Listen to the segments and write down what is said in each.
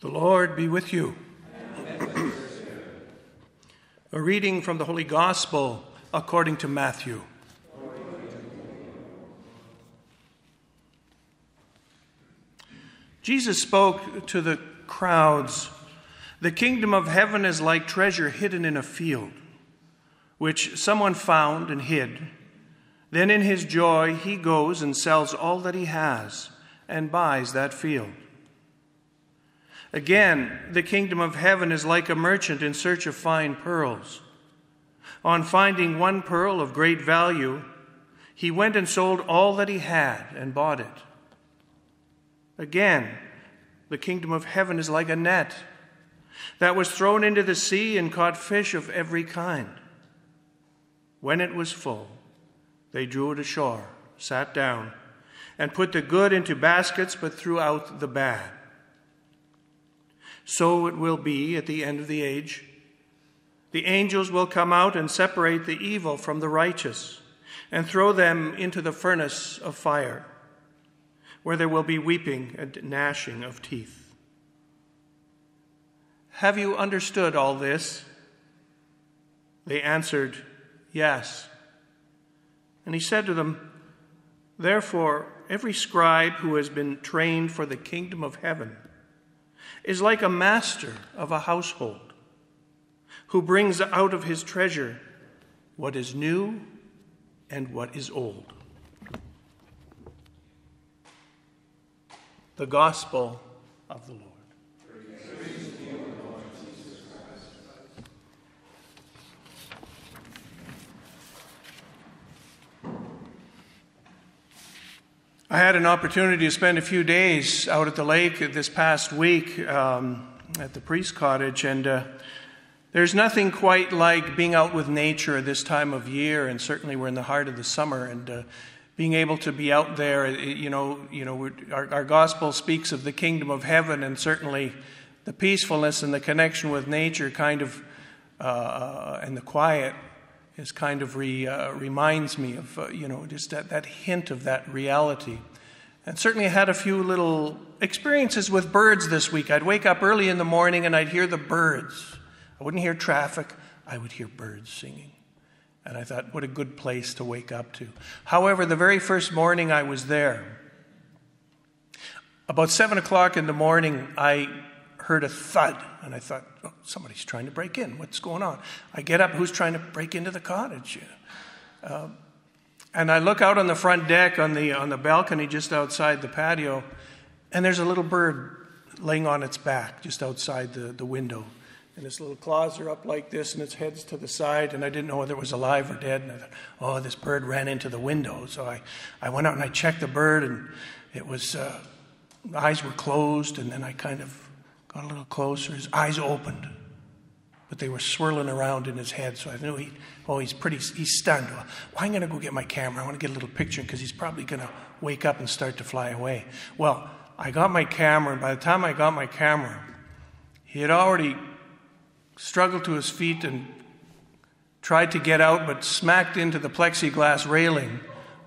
The Lord be with you. A reading from the Holy Gospel according to Matthew. Jesus spoke to the crowds The kingdom of heaven is like treasure hidden in a field, which someone found and hid. Then in his joy, he goes and sells all that he has and buys that field. Again, the kingdom of heaven is like a merchant in search of fine pearls. On finding one pearl of great value, he went and sold all that he had and bought it. Again, the kingdom of heaven is like a net that was thrown into the sea and caught fish of every kind. When it was full, they drew it ashore, sat down, and put the good into baskets, but threw out the bad. So it will be at the end of the age. The angels will come out and separate the evil from the righteous and throw them into the furnace of fire, where there will be weeping and gnashing of teeth. Have you understood all this? They answered, Yes. And he said to them, Therefore, every scribe who has been trained for the kingdom of heaven is like a master of a household who brings out of his treasure what is new and what is old. The Gospel of the Lord. I had an opportunity to spend a few days out at the lake this past week um, at the priest cottage, and uh, there's nothing quite like being out with nature at this time of year, and certainly we're in the heart of the summer, and uh, being able to be out there. You know, you know, our, our gospel speaks of the kingdom of heaven, and certainly the peacefulness and the connection with nature, kind of, uh, uh and the quiet is kind of re, uh, reminds me of, uh, you know, just that, that hint of that reality. And certainly I had a few little experiences with birds this week. I'd wake up early in the morning and I'd hear the birds. I wouldn't hear traffic, I would hear birds singing. And I thought, what a good place to wake up to. However, the very first morning I was there, about seven o'clock in the morning, I heard a thud, and I thought, oh, somebody's trying to break in. What's going on? I get up, who's trying to break into the cottage? Uh, and I look out on the front deck, on the, on the balcony just outside the patio, and there's a little bird laying on its back just outside the, the window. And its little claws are up like this, and its head's to the side, and I didn't know whether it was alive or dead. And I thought, oh, this bird ran into the window. So I, I went out and I checked the bird, and it was, uh, eyes were closed, and then I kind of got a little closer. His eyes opened, but they were swirling around in his head. So I knew he, oh, he's pretty, he's stunned. Well, I'm going to go get my camera. I want to get a little picture because he's probably going to wake up and start to fly away. Well, I got my camera, and by the time I got my camera, he had already struggled to his feet and tried to get out, but smacked into the plexiglass railing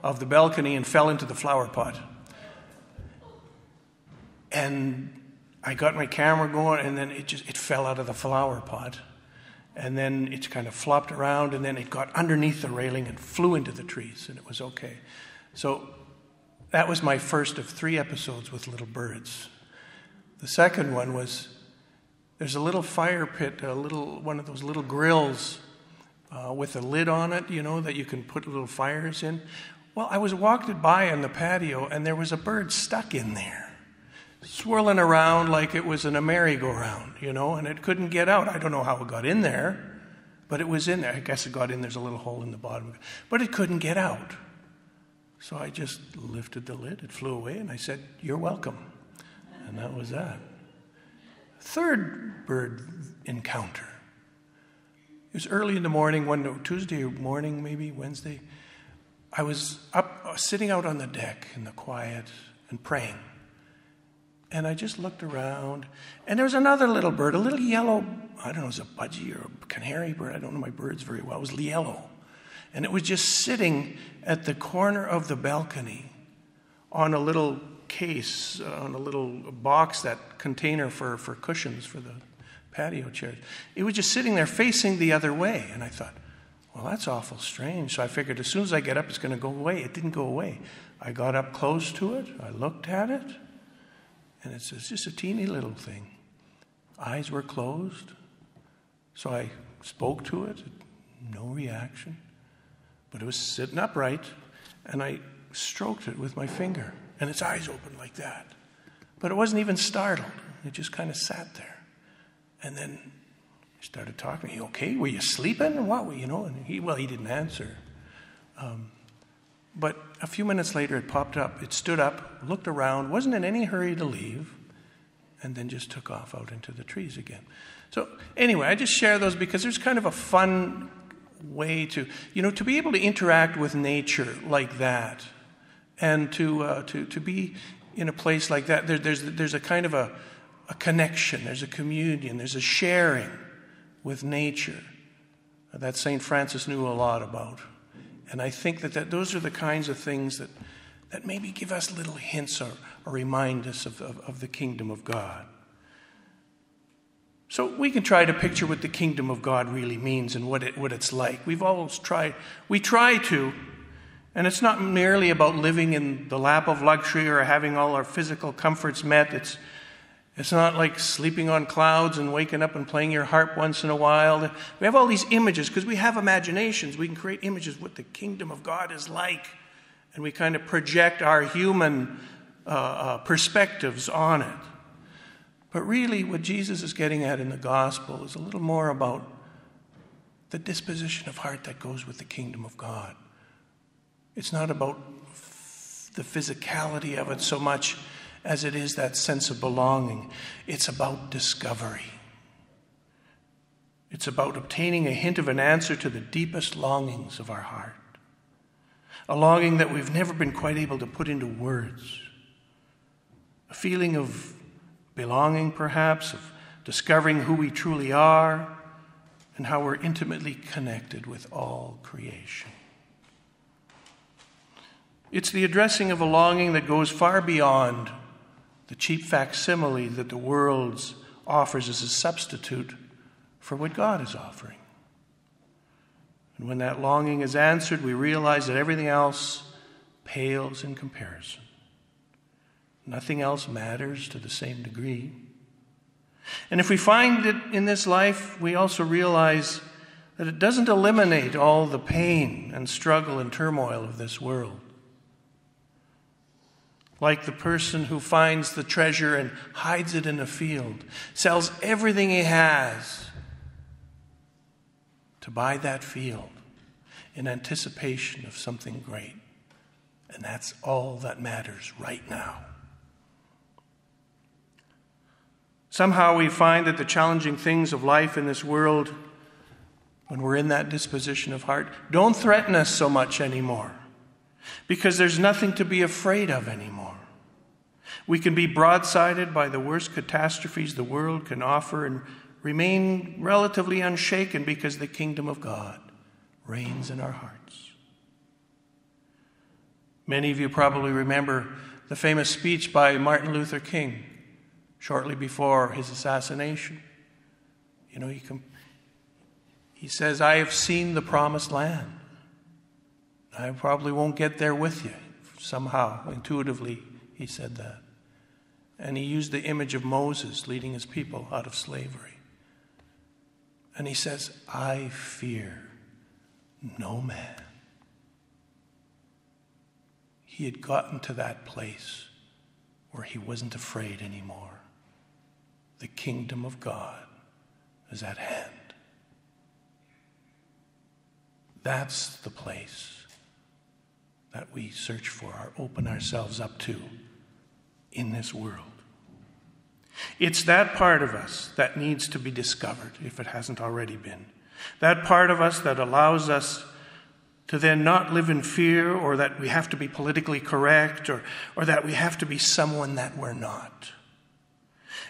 of the balcony and fell into the flower pot. And I got my camera going, and then it just it fell out of the flower pot, and then it kind of flopped around, and then it got underneath the railing and flew into the trees, and it was okay. So that was my first of three episodes with little birds. The second one was there's a little fire pit, a little one of those little grills uh, with a lid on it, you know, that you can put little fires in. Well, I was walking by on the patio, and there was a bird stuck in there swirling around like it was in a merry-go-round, you know, and it couldn't get out. I don't know how it got in there, but it was in there. I guess it got in, there's a little hole in the bottom, but it couldn't get out. So I just lifted the lid, it flew away, and I said, You're welcome. And that was that. Third bird encounter. It was early in the morning, one Tuesday morning, maybe Wednesday. I was up, sitting out on the deck in the quiet and praying. And I just looked around, and there was another little bird, a little yellow, I don't know, it was a budgie or a canary bird. I don't know my birds very well. It was yellow. And it was just sitting at the corner of the balcony on a little case uh, on a little box, that container for, for cushions for the patio chairs. It was just sitting there facing the other way. And I thought, well, that's awful strange. So I figured as soon as I get up, it's going to go away. It didn't go away. I got up close to it, I looked at it, and it's, just a teeny little thing. Eyes were closed. So I spoke to it, no reaction. But it was sitting upright, and I stroked it with my finger, and its eyes opened like that. But it wasn't even startled, it just kind of sat there. And then he started talking. He okay? Were you sleeping what? Were you know? And he well, he didn't answer. Um, but a few minutes later, it popped up. It stood up, looked around, wasn't in any hurry to leave, and then just took off out into the trees again. So anyway, I just share those because there's kind of a fun way to, you know, to be able to interact with nature like that, and to uh, to to be in a place like that. There, there's there's a kind of a a connection, there's a communion, there's a sharing with nature that St. Francis knew a lot about. And I think that, that those are the kinds of things that, that maybe give us little hints or, or remind us of, of, of the kingdom of God. So we can try to picture what the kingdom of God really means and what, it, what it's like. We've always tried, we try to, and it's not merely about living in the lap of luxury or having all our physical comforts met. It's, it's not like sleeping on clouds and waking up and playing your harp once in a while. We have all these images because we have imaginations. We can create images of what the kingdom of God is like. And we kind of project our human uh, uh, perspectives on it. But really, what Jesus is getting at in the gospel is a little more about the disposition of heart that goes with the kingdom of God. It's not about f- the physicality of it so much as it is that sense of belonging. It's about discovery. It's about obtaining a hint of an answer to the deepest longings of our heart. A longing that we've never been quite able to put into words. A feeling of belonging, perhaps, of discovering who we truly are and how we're intimately connected with all creation. It's the addressing of a longing that goes far beyond the cheap facsimile that the world offers as a substitute for what God is offering. And when that longing is answered, we realize that everything else pales in comparison. Nothing else matters to the same degree. And if we find it in this life, we also realize that it doesn't eliminate all the pain and struggle and turmoil of this world like the person who finds the treasure and hides it in a field, sells everything he has to buy that field in anticipation of something great. And that's all that matters right now. Somehow we find that the challenging things of life in this world, when we're in that disposition of heart, don't threaten us so much anymore because there's nothing to be afraid of anymore. We can be broadsided by the worst catastrophes the world can offer and remain relatively unshaken because the kingdom of God reigns in our hearts. Many of you probably remember the famous speech by Martin Luther King shortly before his assassination. You know, he, com- he says, I have seen the promised land. I probably won't get there with you. Somehow, intuitively, he said that. And he used the image of Moses leading his people out of slavery. And he says, I fear no man. He had gotten to that place where he wasn't afraid anymore. The kingdom of God is at hand. That's the place that we search for or open ourselves up to in this world. It's that part of us that needs to be discovered, if it hasn't already been. That part of us that allows us to then not live in fear or that we have to be politically correct or, or that we have to be someone that we're not.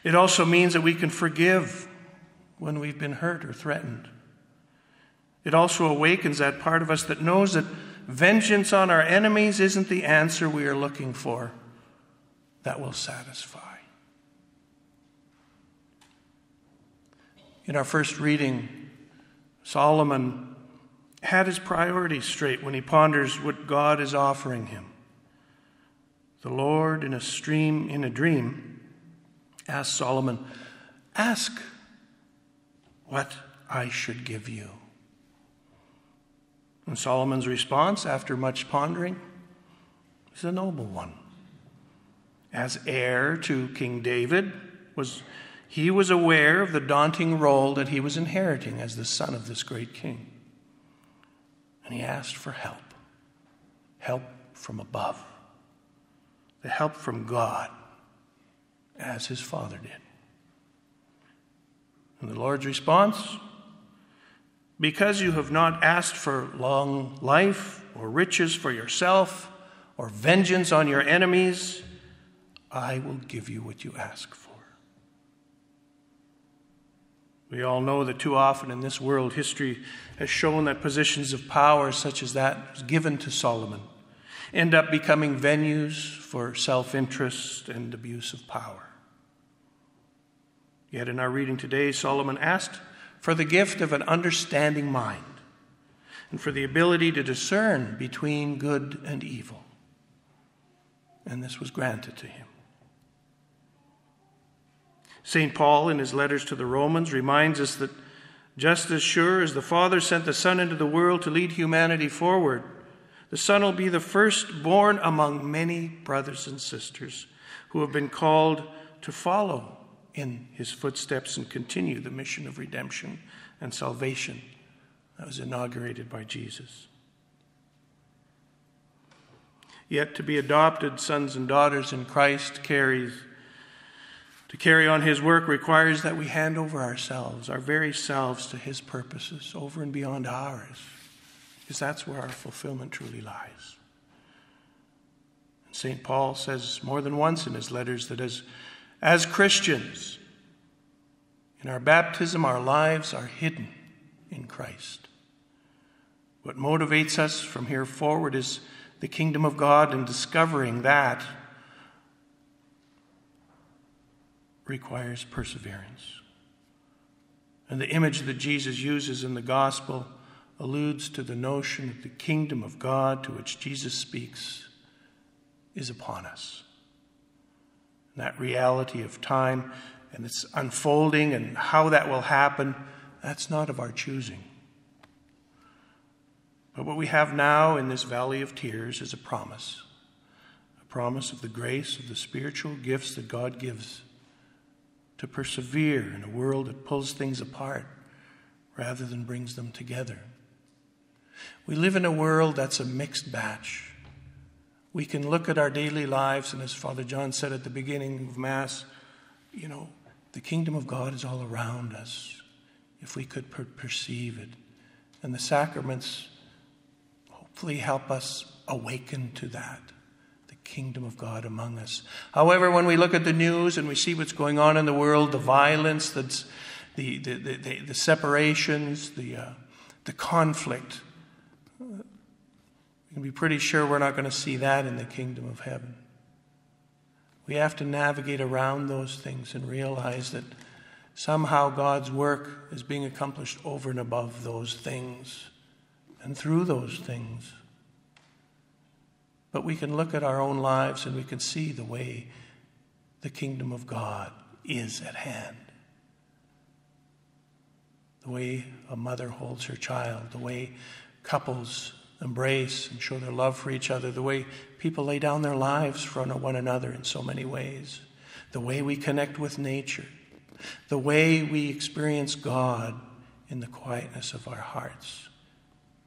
It also means that we can forgive when we've been hurt or threatened. It also awakens that part of us that knows that vengeance on our enemies isn't the answer we are looking for, that will satisfy. In our first reading, Solomon had his priorities straight when he ponders what God is offering him. The Lord in a stream in a dream asked Solomon, "Ask what I should give you." And Solomon's response after much pondering is a noble one. As heir to King David was he was aware of the daunting role that he was inheriting as the son of this great king. And he asked for help help from above, the help from God, as his father did. And the Lord's response because you have not asked for long life or riches for yourself or vengeance on your enemies, I will give you what you ask for. We all know that too often in this world, history has shown that positions of power, such as that given to Solomon, end up becoming venues for self interest and abuse of power. Yet in our reading today, Solomon asked for the gift of an understanding mind and for the ability to discern between good and evil. And this was granted to him. St. Paul, in his letters to the Romans, reminds us that just as sure as the Father sent the Son into the world to lead humanity forward, the Son will be the firstborn among many brothers and sisters who have been called to follow in his footsteps and continue the mission of redemption and salvation that was inaugurated by Jesus. Yet to be adopted sons and daughters in Christ carries to carry on His work requires that we hand over ourselves, our very selves, to His purposes, over and beyond ours, because that's where our fulfillment truly lies. And St. Paul says more than once in his letters that as, as Christians, in our baptism, our lives are hidden in Christ. What motivates us from here forward is the kingdom of God and discovering that requires perseverance. And the image that Jesus uses in the gospel alludes to the notion that the kingdom of God to which Jesus speaks is upon us. And that reality of time and its unfolding and how that will happen, that's not of our choosing. But what we have now in this valley of tears is a promise a promise of the grace of the spiritual gifts that God gives to persevere in a world that pulls things apart rather than brings them together. We live in a world that's a mixed batch. We can look at our daily lives, and as Father John said at the beginning of Mass, you know, the kingdom of God is all around us if we could per- perceive it. And the sacraments hopefully help us awaken to that kingdom of God among us. However, when we look at the news and we see what's going on in the world, the violence, the, the, the, the separations, the, uh, the conflict, uh, we can be pretty sure we're not going to see that in the kingdom of heaven. We have to navigate around those things and realize that somehow God's work is being accomplished over and above those things and through those things. But we can look at our own lives and we can see the way the kingdom of God is at hand. The way a mother holds her child, the way couples embrace and show their love for each other, the way people lay down their lives for one another in so many ways, the way we connect with nature, the way we experience God in the quietness of our hearts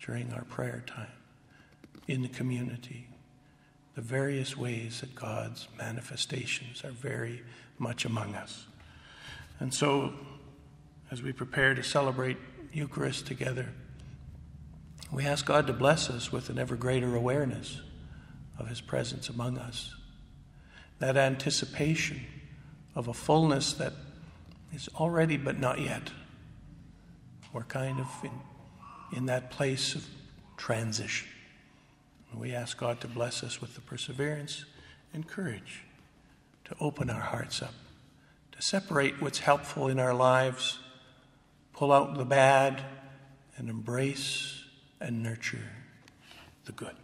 during our prayer time, in the community the various ways that God's manifestations are very much among us. And so, as we prepare to celebrate Eucharist together, we ask God to bless us with an ever greater awareness of His presence among us. That anticipation of a fullness that is already but not yet. We're kind of in, in that place of transition. We ask God to bless us with the perseverance and courage to open our hearts up, to separate what's helpful in our lives, pull out the bad, and embrace and nurture the good.